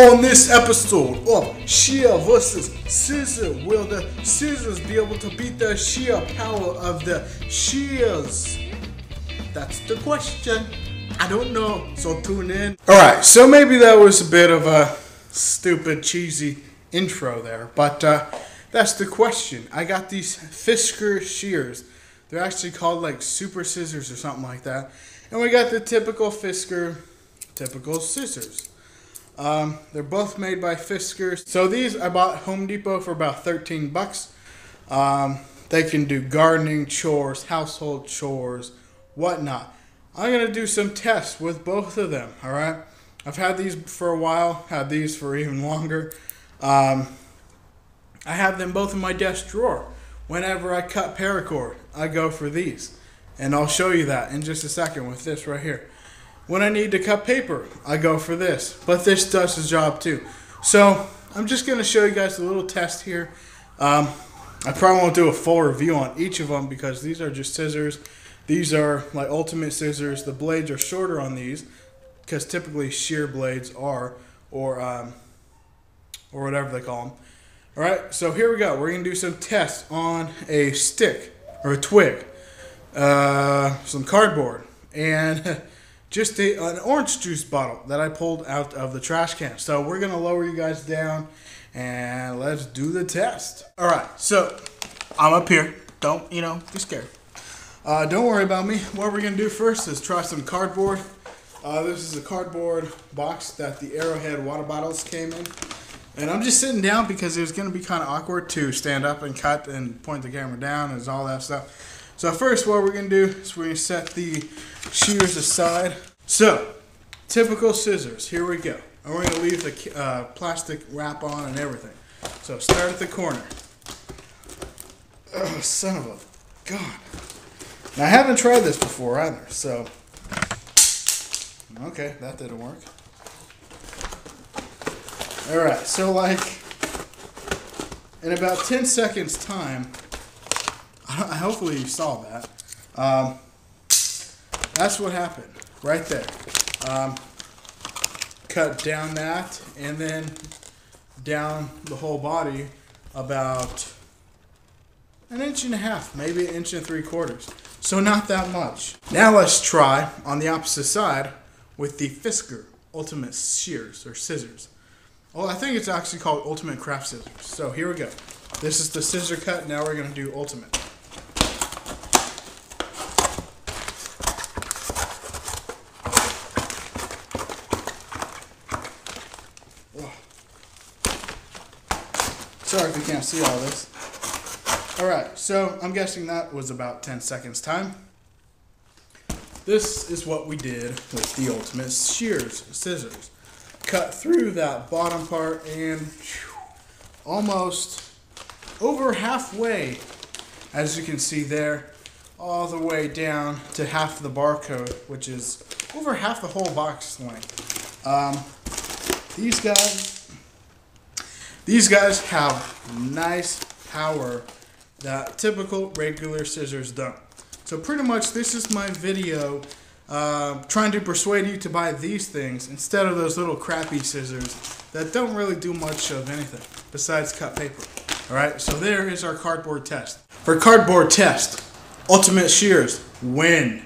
On this episode of Sheer versus Scissor, will the Scissors be able to beat the sheer power of the Shears? That's the question. I don't know, so tune in. Alright, so maybe that was a bit of a stupid, cheesy intro there, but uh, that's the question. I got these Fiskars shears. They're actually called like super scissors or something like that. And we got the typical Fiskars, typical scissors. Um, they're both made by Fiskars. So these I bought Home Depot for about 13 bucks. Um, they can do gardening chores, household chores, whatnot. I'm gonna do some tests with both of them. All right. I've had these for a while. Had these for even longer. Um, I have them both in my desk drawer. Whenever I cut paracord, I go for these. And I'll show you that in just a second with this right here. When I need to cut paper, I go for this. But this does the job too. So I'm just going to show you guys a little test here. Um, I probably won't do a full review on each of them because these are just scissors. These are my ultimate scissors. The blades are shorter on these because typically shear blades are, or um, or whatever they call them. All right, so here we go. We're gonna do some tests on a stick or a twig, uh, some cardboard, and just a, an orange juice bottle that I pulled out of the trash can. So we're gonna lower you guys down and let's do the test. All right, so I'm up here. Don't, you know, be scared. Uh, don't worry about me. What we're gonna do first is try some cardboard. Uh, this is a cardboard box that the Arrowhead water bottles came in. And I'm just sitting down because it was to be kind of awkward to stand up and cut and point the camera down and all that stuff. So first what we're to do is we're to set the shears aside. So, typical scissors. Here we go. And we're to leave the uh, plastic wrap on and everything. So start at the corner. Oh, son of a god. Now I haven't tried this before either, so... Okay, that didn't work. Alright, so like in about 10 seconds time, hopefully you saw that. Um, that's what happened right there. Um, cut down that and then down the whole body about an inch and a half, maybe an inch and three quarters. So not that much. Now let's try on the opposite side with the Fiskars Ultimate Shears or Scissors. Well, I think it's actually called Ultimate Craft Scissors. So here we go. This is the scissor cut. Now we're going to do Ultimate. Sorry if you can't see all this. Alright, so I'm guessing that was about 10 seconds time. This is what we did with the Ultimate Shears Scissors cut through that bottom part and almost over halfway, as you can see there, all the way down to half the barcode, which is over half the whole box length. Um, these guys, these guys have nice power that typical regular scissors don't. So pretty much this is my video uh, trying to persuade you to buy these things instead of those little crappy scissors that don't really do much of anything besides cut paper. Alright, so there is our cardboard test. For cardboard test, Ultimate Shears, win.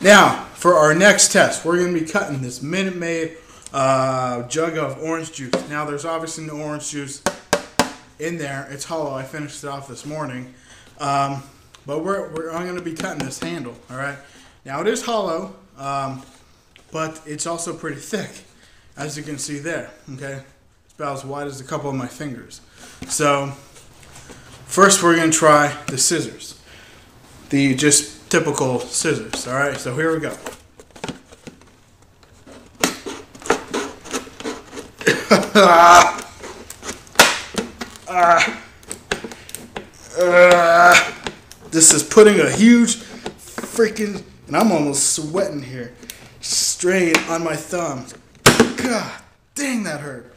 Now, for our next test, we're going to be cutting this Minute Maid uh, jug of orange juice. Now, there's obviously no orange juice in there. It's hollow. I finished it off this morning. Um, but we're, we're, I'm going to be cutting this handle, all right? Now it is hollow, um, but it's also pretty thick, as you can see there, okay? It's about as wide as a couple of my fingers. So, first we're going to try the scissors. The just typical scissors, all right? So here we go. Uh, uh, this is putting a huge freaking and I'm almost sweating here. Straight on my thumb. God dang, that hurt.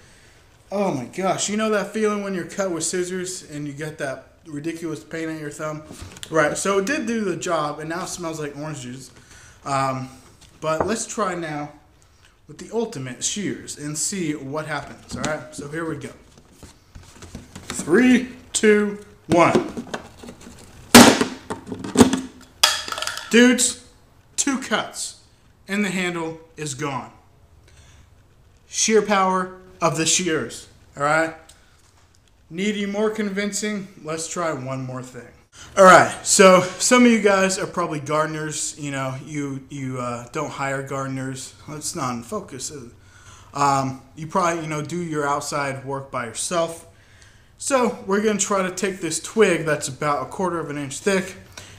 Oh my gosh. You know that feeling when you're cut with scissors and you get that ridiculous pain in your thumb? Right, so it did do the job and now smells like orange juice. Um, but let's try now with the ultimate shears and see what happens. All right, so here we go. Three, two, one. Dudes, two cuts, and the handle is gone. Shear power of the shears. All right. Needing more convincing? Let's try one more thing. All right, so some of you guys are probably gardeners. You know, you you uh, don't hire gardeners. That's not in focus. Um, you probably you know do your outside work by yourself. So we're gonna try to take this twig that's about a quarter of an inch thick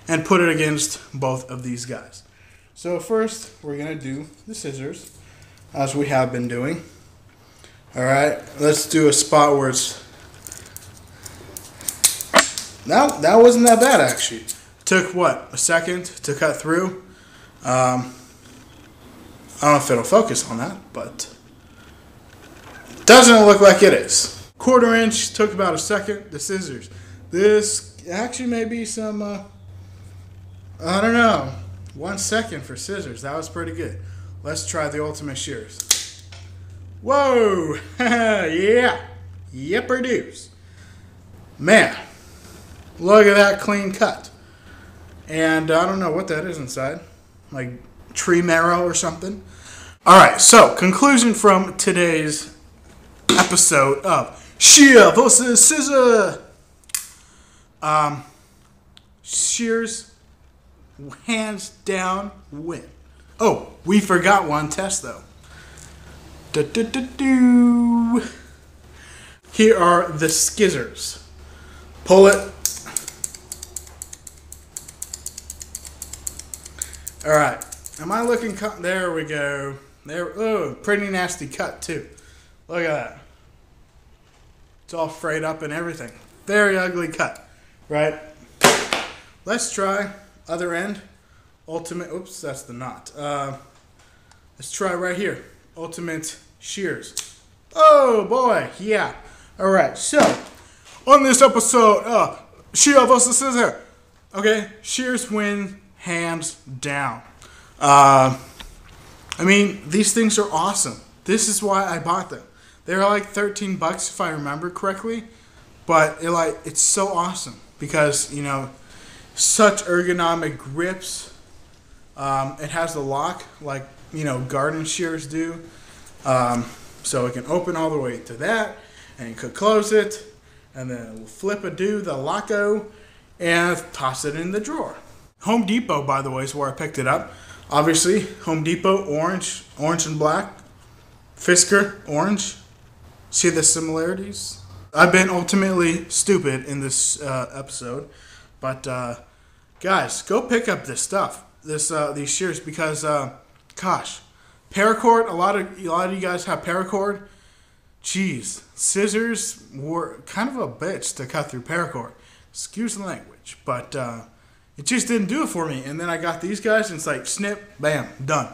and put it against both of these guys. So first we're gonna do the scissors, as we have been doing. All right, let's do a spot where it's that, that wasn't that bad actually. Took what, a second to cut through? Um, I don't know if it'll focus on that, but doesn't look like it is. Quarter inch took about a second. The scissors. This actually may be some, uh, I don't know, one second for scissors. That was pretty good. Let's try the ultimate shears. Whoa! yeah! Yep, reduce. Man, Look at that clean cut. And I don't know what that is inside. Like tree marrow or something. All right, so conclusion from today's episode of Shear versus Scissor. Um, shears, hands down, win. Oh, we forgot one test though. Here are the skizzers. Pull it All right. Cut? There we go. There. Oh, pretty nasty cut too. Look at that. It's all frayed up and everything. Very ugly cut. Right. Let's try other end. Ultimate. Oops, that's the knot. Uh, let's try right here. Ultimate shears. Oh boy, yeah. All right. So on this episode, uh, shear versus scissor. Okay, shears win hands down. Uh, I mean, these things are awesome. This is why I bought them. They're like 13 bucks if I remember correctly, but it like it's so awesome because you know such ergonomic grips. Um, it has the lock like you know garden shears do, um, so it can open all the way to that, and you could close it, and then it will flip a do the locko, and toss it in the drawer. Home Depot, by the way, is where I picked it up. Obviously, Home Depot, orange, orange and black. Fiskars, orange. See the similarities? I've been ultimately stupid in this uh, episode, but uh, guys, go pick up this stuff, this uh, these shears, because uh, gosh, paracord. A lot of a lot of you guys have paracord. Jeez, scissors were kind of a bitch to cut through paracord. Excuse the language, but uh, it just didn't do it for me. And then I got these guys, and it's like snip, bam, done.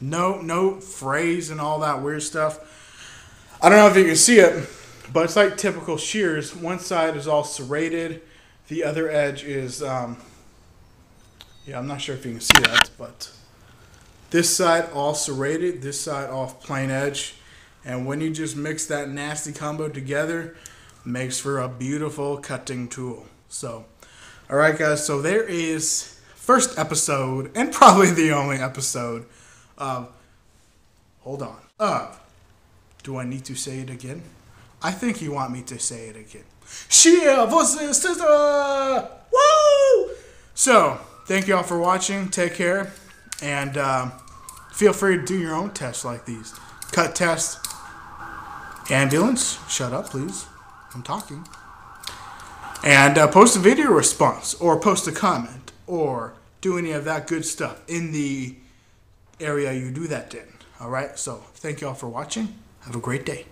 No, no phrase and all that weird stuff. I don't know if you can see it, but it's like typical shears. One side is all serrated, the other edge is, um, yeah, I'm not sure if you can see that, but this side all serrated, this side off plain edge. And when you just mix that nasty combo together, makes for a beautiful cutting tool. So. All right, guys. So there is first episode and probably the only episode of. Hold on. Of. Do I need to say it again? I think you want me to say it again. Shear versus Scissor. Woo! So thank you all for watching. Take care, and uh, feel free to do your own tests like these. Cut test. Ambulance, shut up, please. I'm talking and uh, post a video response or post a comment or do any of that good stuff in the area you do that in. All right. So thank you all for watching. Have a great day.